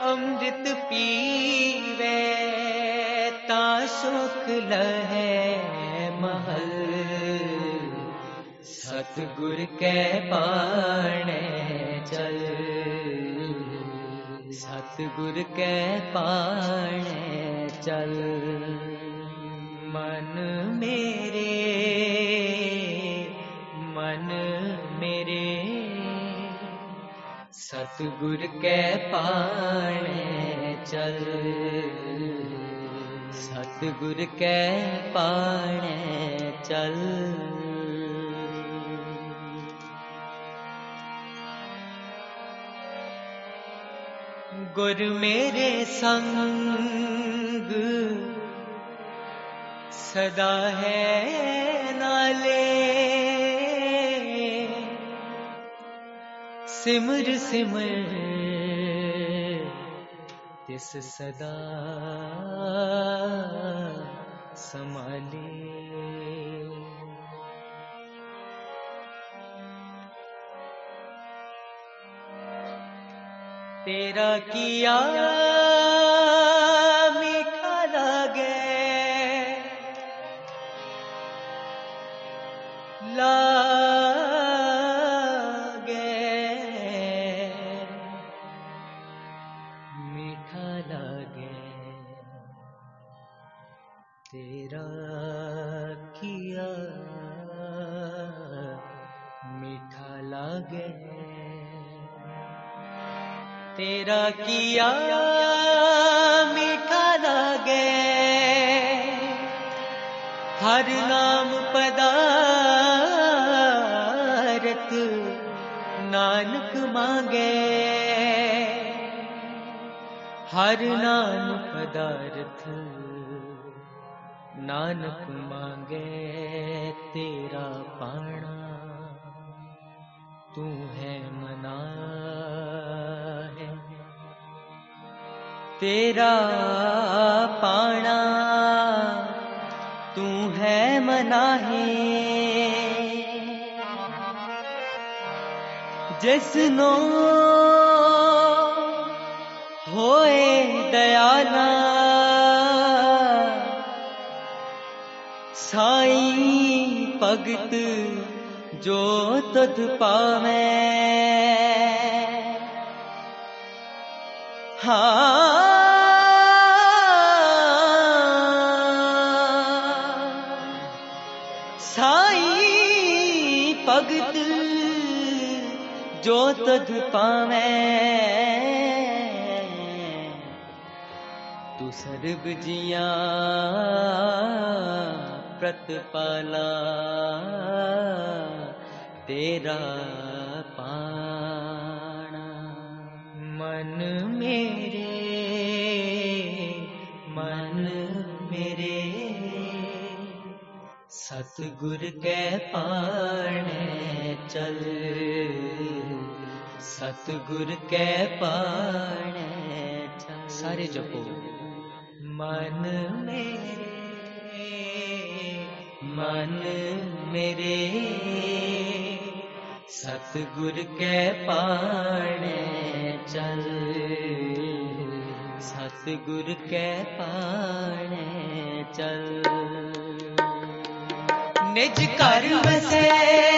अमृत पीवे, ता सुख लहे महल। सतगुर के पाणे चल। सतगुर के पाणे चल। मन मेरे, मन सतगुर के पाने चल। सतगुर के पाने चल। गुर मेरे संग सदा है नाले। सिमर सिमर तिस सदा समाली तेरा किया मीठा लागे। ला किया, मीठा लगे। हर नाम पदारत नानक मांगे। हर नाम पदार्थ नानक मांगे। तेरा पाना, तू है तेरा पाना, तू है मना है जिसनो होए दयाला साई भगत जो तुध पावे। हाँ। जो तुध पावे। तू सर्ब जिया प्रतिपाला, तेरा पाना। मन मेरे मन मेरे, सतगुर कै पाणे चल। सतगुर कै पाणे चल सारे जपो मन मेरे मन मेरे सतगुर कै पाणे चल सतगुर कै पाणे चल निज घर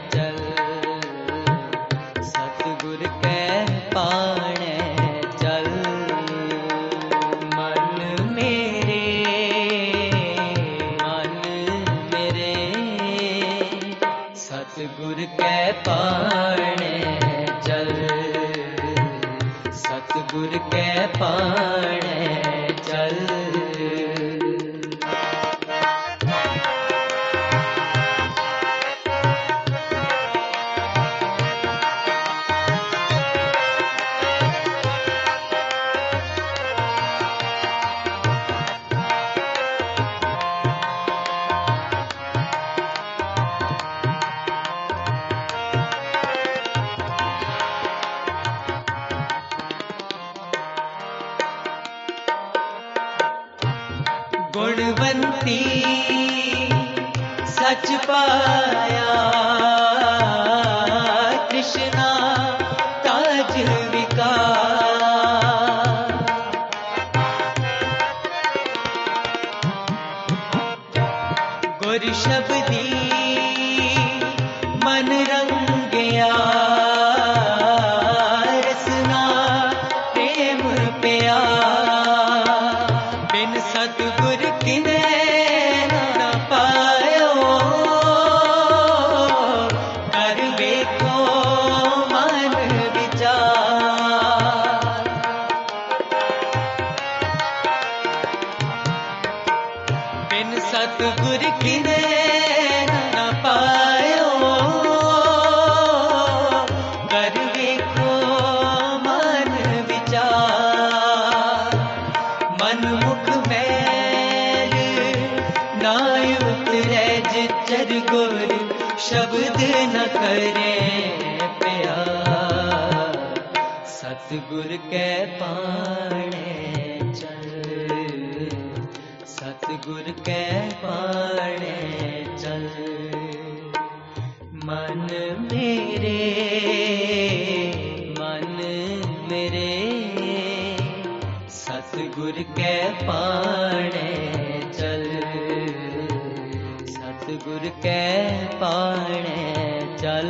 सतगुर के पाणे चल। सतगुर के पाणे गुणवंती सच पाया। कृष्णा ताज विका गुर शब्दी ਬਿਨ ਸਤਗੁਰ ਕਿਨੇ ਨ ਪਾਇਓ ਕਰ ਵੇਖੋ ਮਨ ਵਿਚਾਰ ਮਨ ਮੁਖ ਮੈਲ ਨਾ ਉਤਰੈ ਜਿਚਰ ਗੁਰ ਸ਼ਬਦ ਨ ਕਰੇ ਪਿਆਰ ਸਤਿਗੁਰ ਕੈ ਪਾਣੈ ਗੁਰ ਕੈ ਬਾਣੇ ਚਲ ਮਨ ਮੇਰੇ ਮਨ ਮੇਰੇ ਸਤ ਗੁਰ ਕੈ ਬਾਣੇ ਚਲ ਸਤ ਗੁਰ ਕੈ ਬਾਣੇ ਚਲ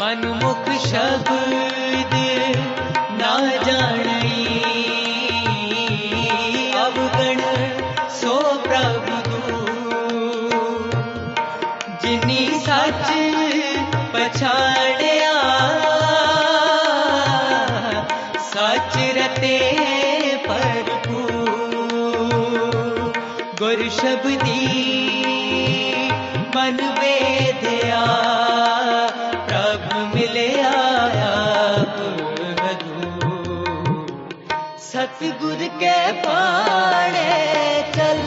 मन मुख शब्द ना जानी अवगण सो प्रभु जिनी सच पछाड़िया, सच रते परभु गुर शब्दी मन वेदया। प्रभु मिलया बधू सतगुर के पाणे चल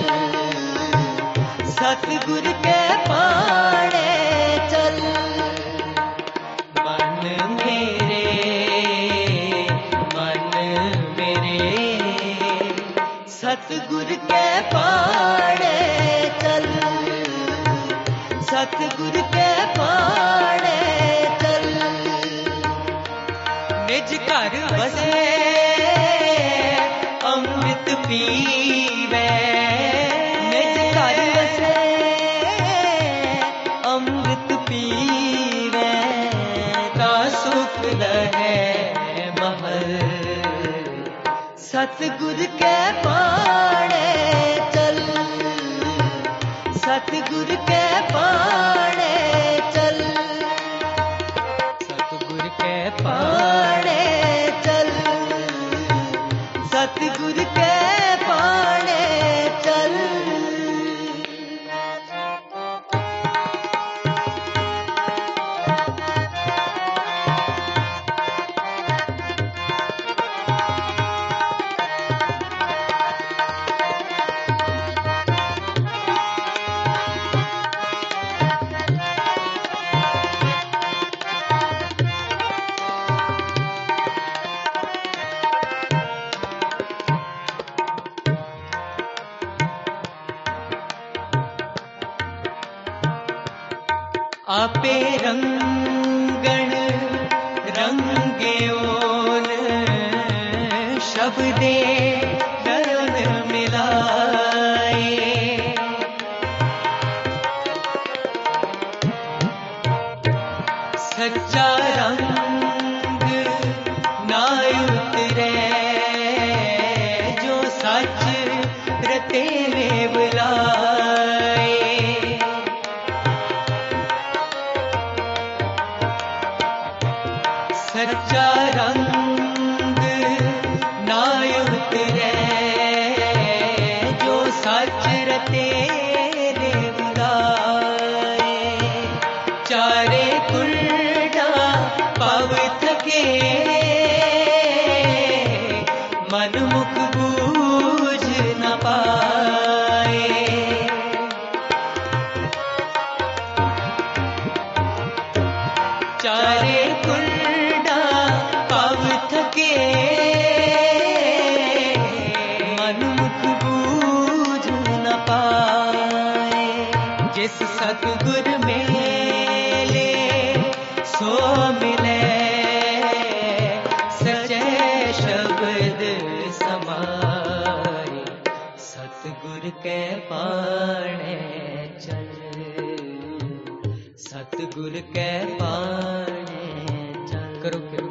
सतगुर के पाणे चल मन मेरे मन मेरे सतगुर के पाणे चल बसे, अमृत पीवे। निज घर बसे, अमृत पीवे। ता सुख लहे महल, सतगुर के पाणे सच्चा रंग सतगुर के चल करो करो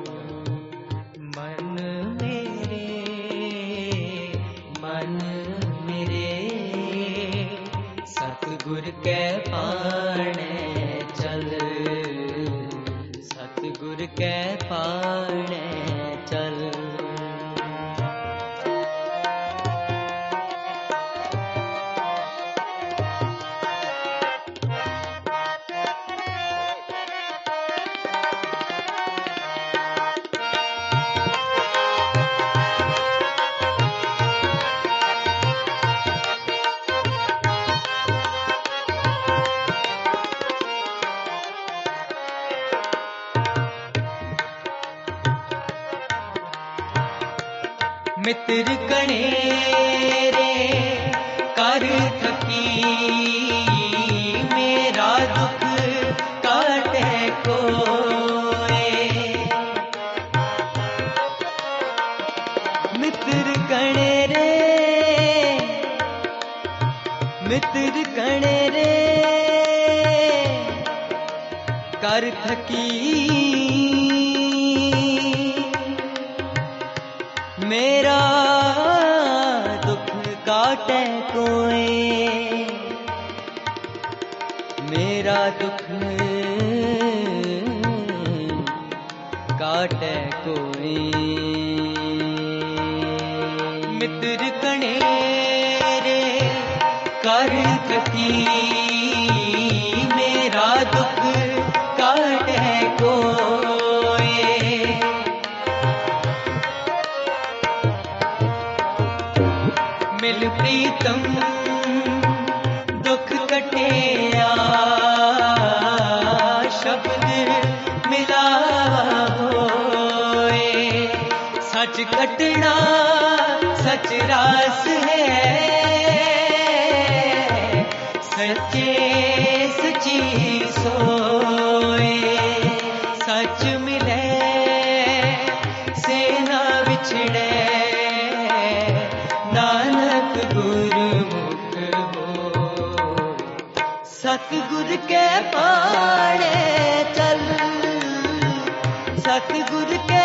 मित्र कणे रे कर थकी मेरा दुख काटे कोए मित्र कणे रे मित्र कणे रे कर काटे कोई। मेरा दुख काटे कोई। मित्र कणे रे कर थकी सच रास है। सच्चे सची सोए। सच मिले, सेना बिछड़े। नानक गुरमुख हो। सतगुर के पाणे चल। सतगुर के